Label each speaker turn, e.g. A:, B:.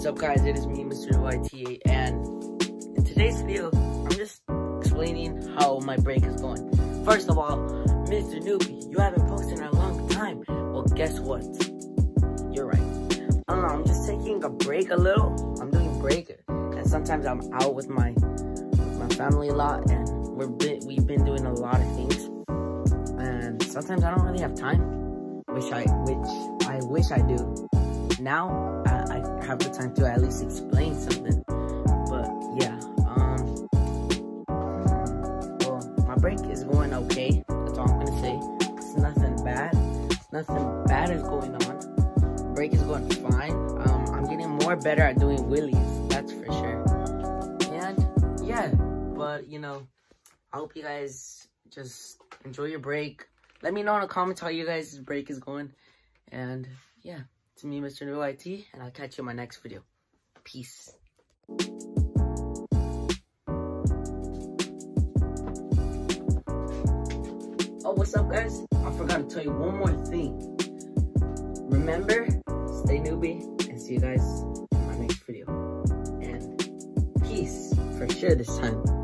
A: What's up guys, it is me, Mr. YT, and in today's video, I'm just explaining how my break is going. First of all, Mr. Noobie, you haven't posted in a long time. Well, guess what? You're right. I don't know, I'm just taking a break a little. I'm doing break, and sometimes I'm out with my my family a lot, and we're been, we've been doing a lot of things, and sometimes I don't really have time. Wish I, which I wish I do. Now I have the time to at least explain something. But yeah, um, well, my break is going okay. That's all I'm gonna say. It's nothing bad. Nothing bad is going on. Break is going fine. Um, I'm getting more better at doing wheelies. That's for sure. And yeah, but you know, I hope you guys just enjoy your break. Let me know in the comments how you guys' break is going. And yeah. It's me, Mr. New IT, and I'll catch you in my next video. Peace. Oh, what's up, guys? I forgot to tell you one more thing. Remember, stay newbie, and see you guys in my next video. And peace, for sure this time.